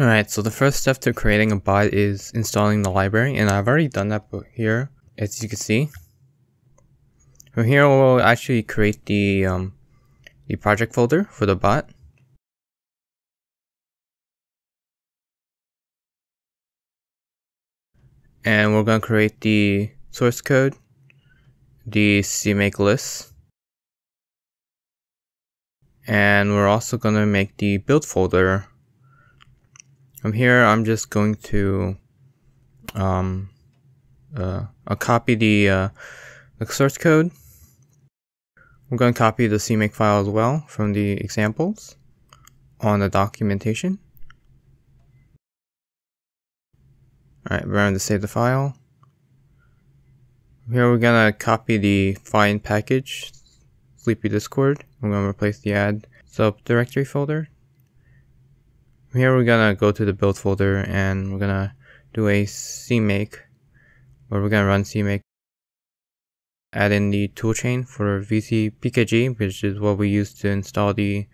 Alright, so the first step to creating a bot is installing the library, and I've already done that here, as you can see. From here, we'll actually create the, um, the project folder for the bot. And we're going to create the source code, the CMake list, and we're also going to make the build folder. From here, I'm just going to um, uh, I'll copy the, uh, the source code. We're going to copy the CMake file as well from the examples on the documentation. Alright, we're going to save the file. Here we're going to copy the find package, Sleepy Discord. We're going to replace the add subdirectory folder. Here we're to go to the build folder and we're to do a CMake where we're to run CMake. Add in the toolchain for VC PKG, which is what we use to install the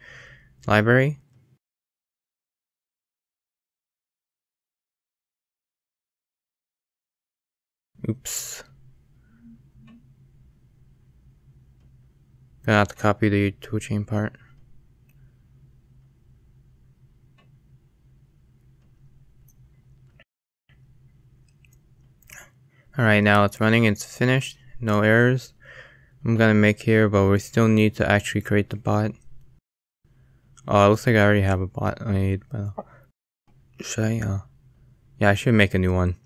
library. Oops. Gonna have to copy the toolchain part. Alright, now it's running, it's finished, no errors. I'm gonna make here, but we still need to actually create the bot. Oh, it looks like I already have a bot made, but should I? Uh, yeah, I should make a new one.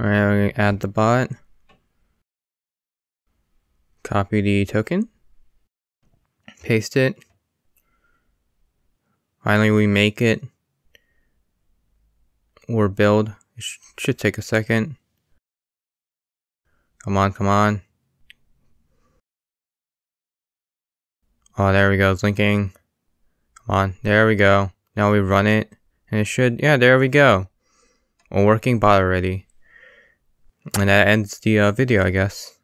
Alright, I'm gonna add the bot. Copy the token. Paste it. Finally, we make it or build. It sh should take a second. Come on, come on. Oh, there we go. It's linking. Come on. There we go. Now we run it. And it should, yeah, there we go. A working bot already. And that ends the uh, video, I guess.